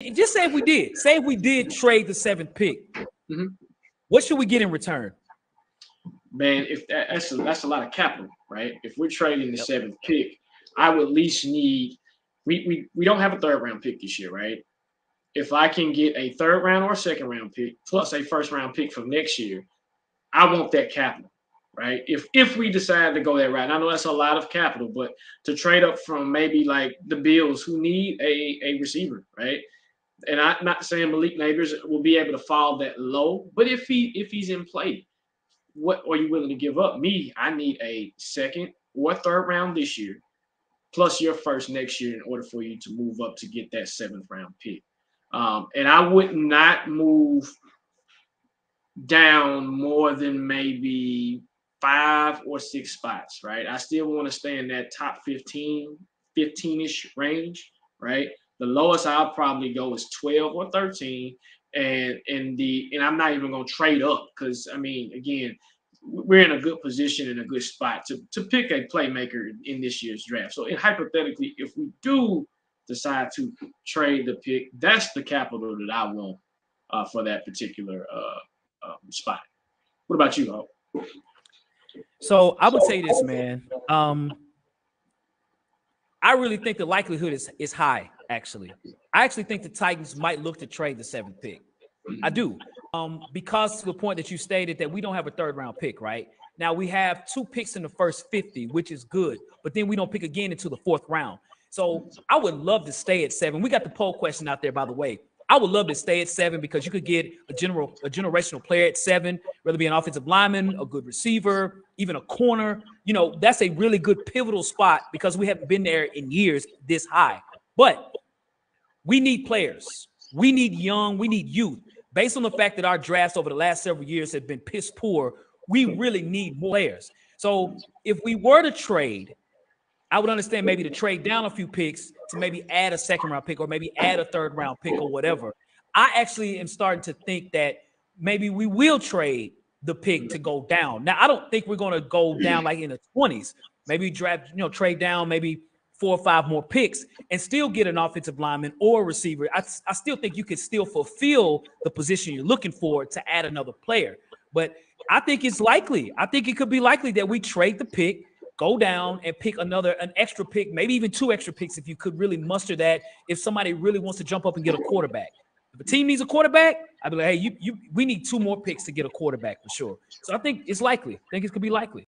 just say if we did, say if we did trade the seventh pick, mm-hmm. what should we get in return? Man, if that, that's a, that's a lot of capital, right? If we're trading the yep. seventh pick, I would at least need. We, we we don't have a third round pick this year, right? If I can get a third round or second round pick plus a first round pick from next year, I want that capital right? If if we decide to go that route, I know that's a lot of capital, but to trade up from maybe like the Bills who need a, a receiver, right? And I'm not saying Malik Nabers will be able to fall that low, but if he if he's in play, what are you willing to give up? Me, I need a second or third round this year, plus your first next year in order for you to move up to get that seventh round pick. Um, and I would not move down more than maybe five or six spots, right? I still want to stay in that top 15, 15-ish range, right? The lowest I'll probably go is 12 or 13. And and the and I'm not even gonna trade up because I mean, again, we're in a good position in a good spot to, to pick a playmaker in this year's draft. So hypothetically, if we do decide to trade the pick, that's the capital that I want uh, for that particular uh, um, spot. What about you, Hope? So I would say this, man. Um, I really think the likelihood is is high. Actually, I actually think the Titans might look to trade the seventh pick. I do, um, because to the point that you stated that we don't have a third round pick, right? Now we have two picks in the first fifty, which is good, but then we don't pick again until the fourth round. So I would love to stay at seven. We got the poll question out there, by the way. I would love to stay at seven because you could get a general a generational player at seven, whether be an offensive lineman, a good receiver, even a corner. You know, that's a really good pivotal spot because we haven't been there in years this high. But we need players. We need young, we need youth. Based on the fact that our drafts over the last several years have been piss poor, we really need more players. So if we were to trade, I would understand maybe to trade down a few picks to maybe add a second round pick or maybe add a third round pick or whatever. I actually am starting to think that maybe we will trade the pick to go down. Now, I don't think we're going to go down like in the 20s. Maybe draft, you know, trade down maybe four or five more picks and still get an offensive lineman or a receiver. I, I still think you could still fulfill the position you're looking for to add another player. But I think it's likely. I think it could be likely that we trade the pick go down and pick another an extra pick, maybe even two extra picks if you could really muster that. If somebody really wants to jump up and get a quarterback, if a team needs a quarterback, I'd be like, hey, you, you, we need two more picks to get a quarterback for sure. So I think it's likely. I think it could be likely.